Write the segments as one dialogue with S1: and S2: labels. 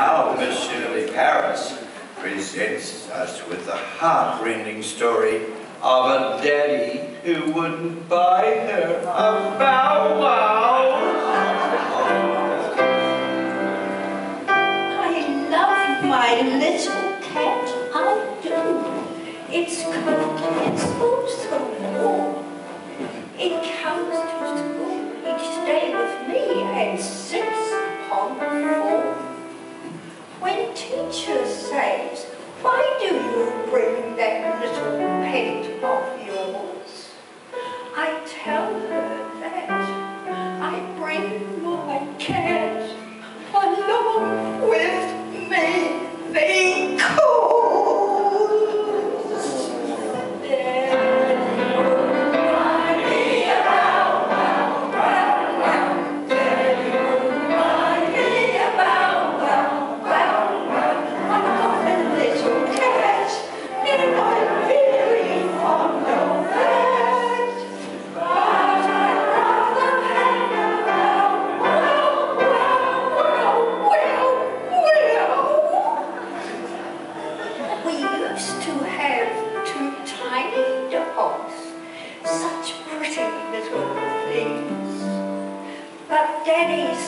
S1: Now, Miss Shirley Paris presents us with the heartrending story of a daddy who wouldn't buy her a bow wow.
S2: I love my little cat, I do. It's got its so warm. It comes to school each day with me and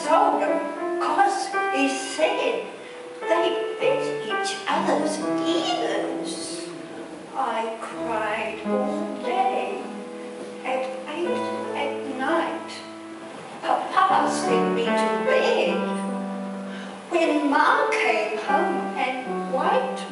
S2: sold them cause he said they bit each other's ears. I cried all day at eight at night. Papa sent me to bed. When Ma came home and wiped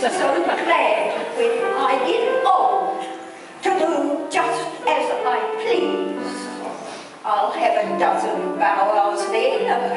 S2: so glad when I get old to do just as I please. I'll have a dozen bowlers wows then of